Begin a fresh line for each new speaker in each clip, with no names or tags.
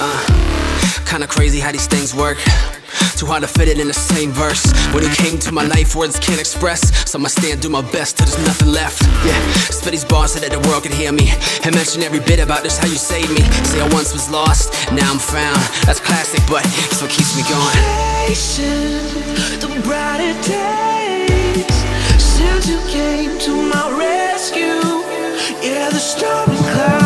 Uh, kinda crazy how these things work. Too hard to fit it in the same verse. When it came to my life, words can't express. So I'ma stand, do my best till there's nothing left. Yeah, spit these bars so that the world can hear me. And mention every bit about this, how you saved me. Say I once was lost, now I'm found. That's classic, but it's what keeps me going.
Chasing the brighter days since you came to my rescue. Yeah, the stormy clouds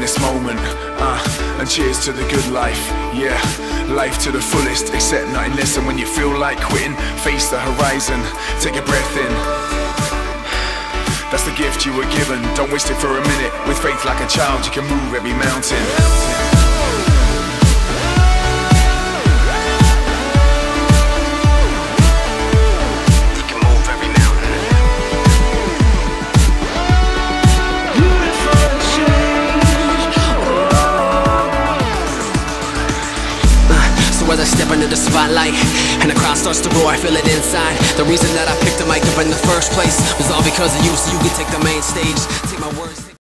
this moment, uh, and cheers to the good life. Yeah, life to the fullest, accept nothing less. And when you feel like quitting, face the horizon, take a breath in. That's the gift you were given. Don't waste it for a minute. With faith like a child, you can move every mountain.
Step into the spotlight and the crowd starts to roar, I feel it inside. The reason that I picked the mic up in the first place was all because of you, so you can take the main stage. Take my words.